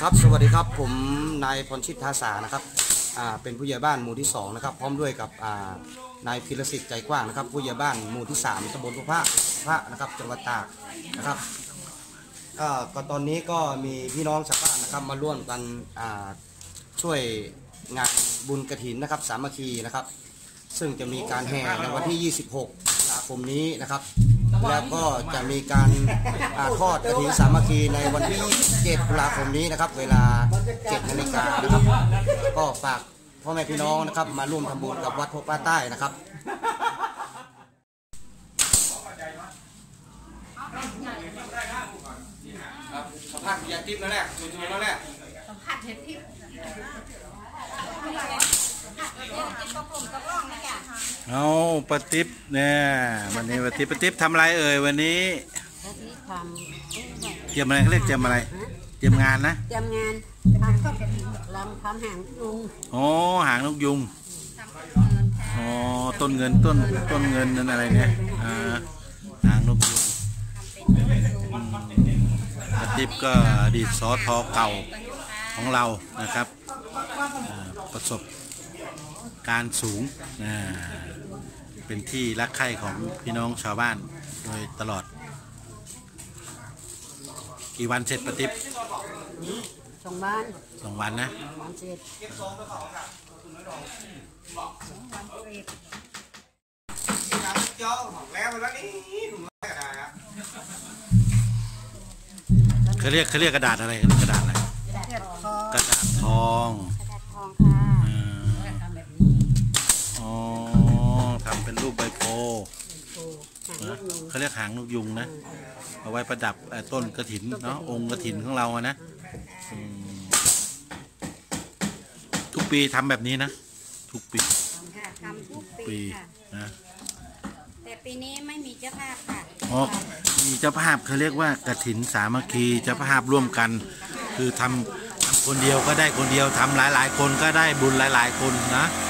ครับสวัสดีครับผมนายพรชิตทาสานะครับอ่าเป็นผู้ใหญ่บ้านหมู่ที่สองนะครับพร้อมด้วยกับอ่านายพิรสิทธิ์ใจกว้างนะครับ ผู้ใหญ่บ้านหมู่ที่สามตำบลพระพระพระนะครับจังหวัดตากนะครับก็ก็ตอนนี้ก็มีพี่น้องชาวบ้านนะครับมาร่วมกันอ่าช่วยงานบุญกระถินนะครับสามัคคีนะครับ ซึ่งจะมีการแห่ในวันที่ 26ตุลาคมนี้นะครับ แล้วก็จะมีการอาทอดกระถิ่นสามัคคีในวันที่27ตุลาคมนี้นะครับ เวลา 7 นาฬิกานะครับ ก็ฝากพ่อแม่พี่น้องนะครับ มาร่วมทำบุญกับวัดโพป้าใต้นะครับครับสัมภาษณ์ยาติ๊บนั่นแหละชวนๆนั่นแหละสัมผัสเห็ดทิพย์กินตะกลุ่มตะล่องนะจ๊ะ เอาปะติ๊บเนี่ยวันนี้ปะติ๊บปะติ๊บทำอะไรเอ่ยวันนี้แล้วนี่ทเตรียมอะไรเขาเรียกเตรียมอะไรเตรียมงานนะำเตรียมงานทำก็ลองทำหางลุงอ๋อหางนกยุงอ๋อต้นเงินต้นต้นเงินนั่นอะไรเนี่ยอ่าหางนกยุงอืมปะติ๊บก็อดีตสอทอเก่าของเรานะครับอ่าประสบการณ์สูงอ่า เป็นที่รักใคร่ของพี่น้องชาวบ้านโดยตลอด กี่วันเสร็จปะติ๊บสองบ้านสองวันนะบ้านเสร็จเจ้าของแล้วแล้วนี่หนูกระดาษเขาเรียกเขาเรียกกระดาษอะไรเขาเรียกกระดาษอะไรกระดาษทองกระดาษทองกระดาษทองค่ะ อ่า ทำแบบนี้ อ๋อทำเป็นรูปใบโพ โอ้หาง นะ ลุง เขาเรียกหางนกยุงนะ เอาไว้ประดับเอ่อต้นกระถินเนาะองค์กระถินของเราอะนะอืมทุกปีทำแบบนี้นะ ทุกปีค่ะทำทุกปีปีค่ะนะแต่ปีนี้ไม่มีเจ้าภาพค่ะอ๋อมีเจ้าภาพเขาเรียกว่ากระถินสามัคคีเจ้าภาพร่วมกัน คือทำทำคนเดียวก็ได้คนเดียวทำหลาย ๆ คนก็ได้บุญหลาย ๆ คนนะค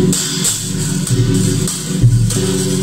Thank you.